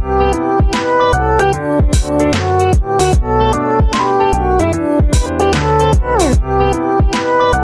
Woo!